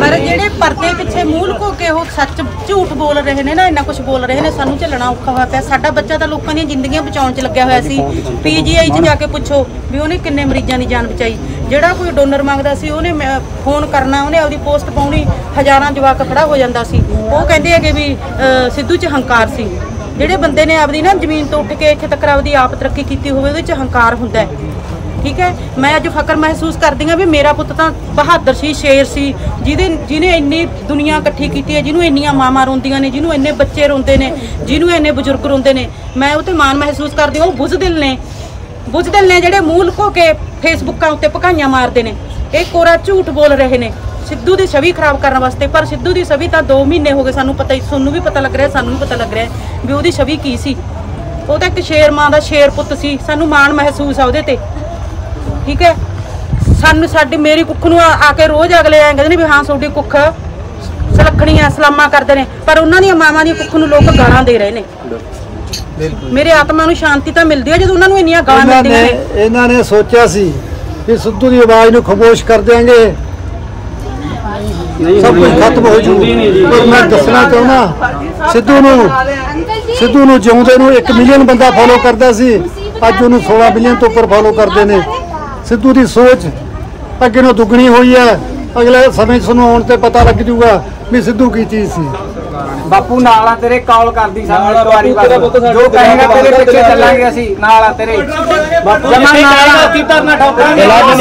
ਪਰ ਜਿਹੜੇ ਪਰਦੇ ਪਿੱਛੇ ਮੂੰਹ ਲੁਕੋ ਕੇ ਉਹ ਸੱਚ ਝੂਠ ਬੋਲ ਰਹੇ ਨੇ ਨਾ, ਇੰਨਾ ਕੁਝ ਬੋਲ ਰਹੇ ਨੇ, ਸਾਨੂੰ ਝੱਲਣਾ ਔਖਾ ਹੋਇਆ ਪਿਆ। ਸਾਡਾ ਬੱਚਾ ਤਾਂ ਲੋਕਾਂ ਦੀਆਂ ਜ਼ਿੰਦਗੀਆਂ ਬਚਾਉਣ 'ਚ ਲੱਗਿਆ ਹੋਇਆ ਸੀ। ਪੀਜੀਆਈ 'ਚ ਜਾ ਕੇ ਪੁੱਛੋ ਵੀ ਉਹਨੇ ਕਿੰਨੇ ਮਰੀਜ਼ਾਂ ਦੀ ਜਾਨ ਬਚਾਈ। ਜਿਹੜਾ ਕੋਈ ਡੋਨਰ ਮੰਗਦਾ ਸੀ, ਉਹਨੇ ਫੋਨ ਕਰਨਾ, ਉਹਨੇ ਆਪਦੀ ਪੋਸਟ ਪਾਉਣੀ, ਹਜ਼ਾਰਾਂ ਜਵਾਕ ਖੜਾ ਹੋ ਜਾਂਦਾ ਸੀ। ਉਹ ਕਹਿੰਦੇ ਹੈਗੇ ਵੀ ਸਿੱਧੂ 'ਚ ਹੰਕਾਰ ਸੀ। ਜਿਹੜੇ ਬੰਦੇ ਨੇ ਆਪਦੀ ਨਾ ਜ਼ਮੀਨ ਤੋਂ ਉੱਠ ਕੇ ਇੱਥੇ ਤੱਕ ਆਪਦੀ ਆਪ ਤਰੱਕੀ ਕੀਤੀ ਹੋਵੇ, ਉਹਦੇ 'ਚ ਹੰਕਾਰ ਹੁੰਦਾ ਹੈ। ਠੀਕ ਹੈ? ਮੈਂ ਅੱਜ ਫਕਰ ਮਹਿਸੂਸ ਕਰਦੀ ਹਾਂ ਵੀ ਮੇਰਾ ਪੁੱਤ ਤਾਂ ਬਹਾਦਰ ਸੀ, ਸ਼ੇਰ ਸੀ, ਜਿਹਦੇ, ਜਿਹਨੇ ਇੰਨੀ ਦੁਨੀਆ ਇਕੱਠੀ ਕੀਤੀ ਹੈ, ਜਿਹਨੂੰ ਇੰਨੀਆਂ ਮਾਵਾਂ ਰੋਂਦੀਆਂ ਨੇ, ਜਿਹਨੂੰ ਇੰਨੇ ਬੱਚੇ ਰੋਂਦੇ ਨੇ, ਜਿਹਨੂੰ ਇੰਨੇ ਬਜ਼ੁਰਗ ਰੋਂਦੇ ਨੇ। ਮੈਂ ਉਹ ਤੇ ਮਾਣ ਮਹਿਸੂਸ ਕਰਦੀ ਹਾਂ, ਉਹ ਬੁਜ਼ਦਿਲ ਨੇ। ਬੁਜ਼ਦਿਲ ਨੇ ਜਿਹੜੇ ਮੂੰਹ ਲੁਕੋ ਕੇ ਫੇਸਬੁੱਕਾਂ ਉੱਤੇ ਭਕਾਈਆਂ ਮਾਰਦੇ ਨੇ। ਇਹ ਕੋਰਾ ਝੂਠ ਬੋਲ ਰਹੇ ਨੇ। ਸਿੱਧੂ ਦੀ ਛਵੀ ਖਰਾਬ ਕਰਨ ਵਾਸਤੇ, ਪਰ ਸਿੱਧੂ ਦੀ ਛਵੀ ਤਾਂ 2 ਮਹੀਨੇ ਹੋ ਗਏ ਸਾਨੂੰ ਪਤਾ ਹੀ ਸਾਨੂੰ ਵੀ ਪਤਾ ਲੱਗ ਰਿਹਾ, ਸਾਨੂੰ ਵੀ ਪਤਾ ਲੱਗ ਰਿਹਾ ਵੀ ਉਹਦੀ ਛਵੀ ਕੀ ਸੀ। ਉਹ ਤਾਂ ਇੱਕ ਸ਼ੇਰ ਮਾਂ ਦਾ ਸ਼ੇਰ ਪੁੱਤ ਸੀ, ਸਾਨੂੰ ਮਾਣ ਮਹਿਸੂਸ ਆ ਉਹਦੇ ਤੇ। ਠੀਕ ਹੈ? ਸਾਨੂੰ ਸਾਡੀ ਮੇਰੀ ਕੁੱਖ ਨੂੰ ਆ ਆ ਕੇ ਰੋਜ਼ ਅਗਲੇ ਐਂ ਕਹਿੰਦੇ ਨੇ ਵੀ ਹਾਂ ਤੁਹਾਡੀ ਕੁੱਖ ਸੁਲੱਖਣੀਆਂ ਸਲਾਮਾ ਕਰਦੇ ਨੇ ਪਰ ਉਹਨਾਂ ਦੀਆਂ ਮਾਵਾਂ ਦੀ ਕੁੱਖ ਨੂੰ ਲੋਕ ਗਾਲਾਂ ਦੇ ਰਹੇ ਨੇ। ਮੇਰੇ ਆਤਮਾ ਨੂੰ ਸ਼ਾਂਤੀ ਤਾਂ ਮਿਲਦੀ ਹੈ ਜਦੋਂ ਉਹਨਾਂ ਨੂੰ ਇੰਨੀਆਂ ਗਾਲਾਂ ਮਿਲਦੀਆਂ ਨੇ ਨੇ। ਇਹਨਾਂ ਨੇ ਸੋਚਿਆ ਸੀ ਕਿ ਸਿੱਧੂ ਦੀ ਆਵਾਜ਼ ਨੂੰ ਖਮੋਸ਼ ਕਰ ਦੇਾਂਗੇ ਸਭ ਕੁਝ ਖਤਮ ਹੋ ਜੂ। ਪਰ ਮੈਂ ਦੱਸਣਾ ਚਾਹੁੰਦਾ ਸਿੱਧੂ ਨੂੰ ਸਿੱਧੂ ਨੂੰ ਜਿਉਂਦੇ ਨੂੰ 1 ਮਿਲੀਅਨ ਬੰਦਾ ਫੋਲੋ ਕਰਦਾ ਸੀ। ਅੱਜ ਉਹਨੂੰ 16 ਮਿਲੀਅਨ ਤੋਂ ਉੱਪਰ ਫੋਲੋ ਕਰਦੇ ਨੇ। ਸਿੱਧੂ ਦੀ ਸੋਚ ਅੱਗੇ ਨੂੰ ਦੁੱਗਣੀ ਹੋਈ ਹੈ। ਅਗਲੇ ਸਮੇਂ ਤੁਹਾਨੂੰ ਆਉਣ ਤੇ ਪਤਾ ਲੱਗ ਜੂਗਾ ਵੀ ਸਿੱਧੂ ਕੀ ਚੀਜ਼ ਸੀ। ਬਾਪੂ ਨਾਲ ਆ ਤੇਰੇ ਕਾਲ ਕਰਦੀ ਸਾਨੂੰ ਇੱਕ ਵਾਰੀ ਬਸ ਜੋ ਕਹੇਗਾ ਤੇਰੇ ਪਿੱਛੇ ਚੱਲਾਂਗੇ ਅਸੀਂ ਨਾਲ ਆ ਤੇਰੇ। ਬਾਪੂ ਜਮਾ ਨਾਲ ਆ। ਕੀ ਧਰਨਾ ਠੋਕਾਂਗੇ ਸਾਨੂੰ